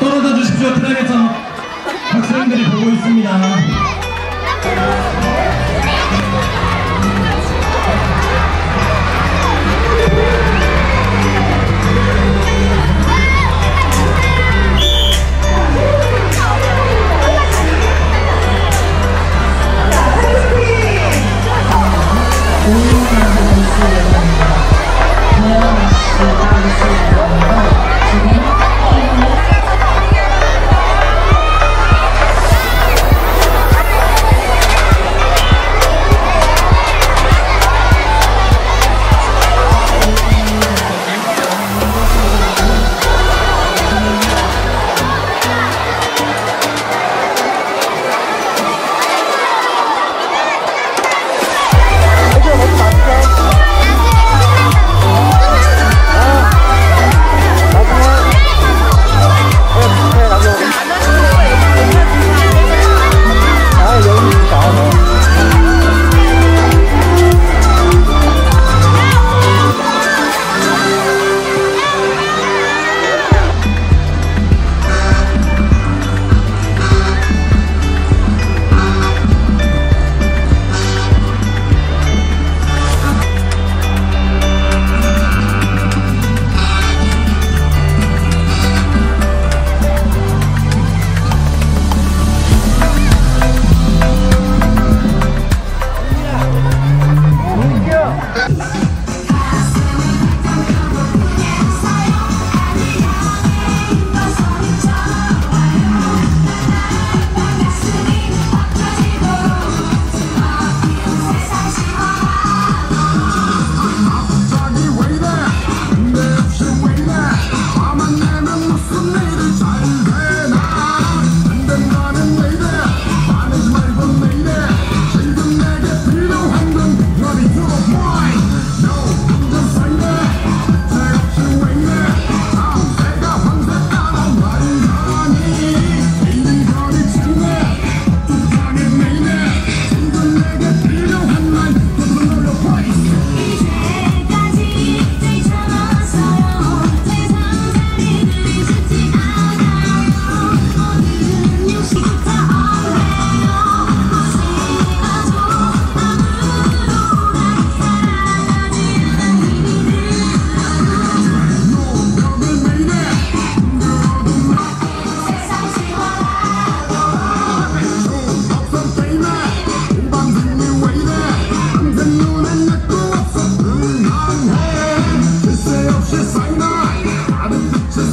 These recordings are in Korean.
떨어져 주십시오. 트랙에서 학생들이 보고 있습니다.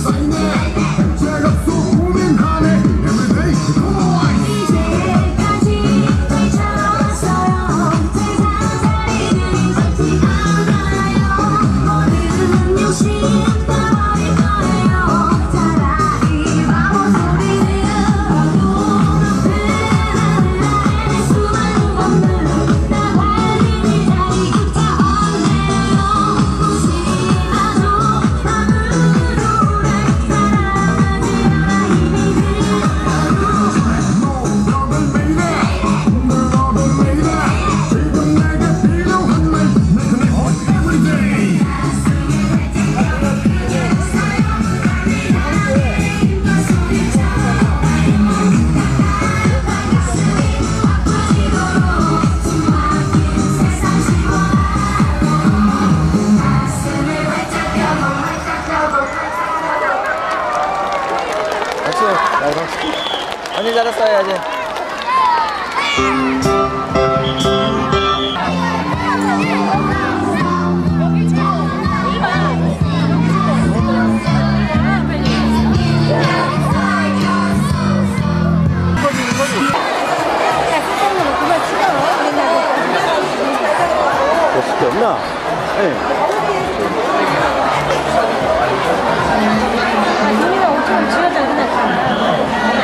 Sign up. 언니 잘했어요 아직 없나? 예. 눈 이가 엄청 지어져 있는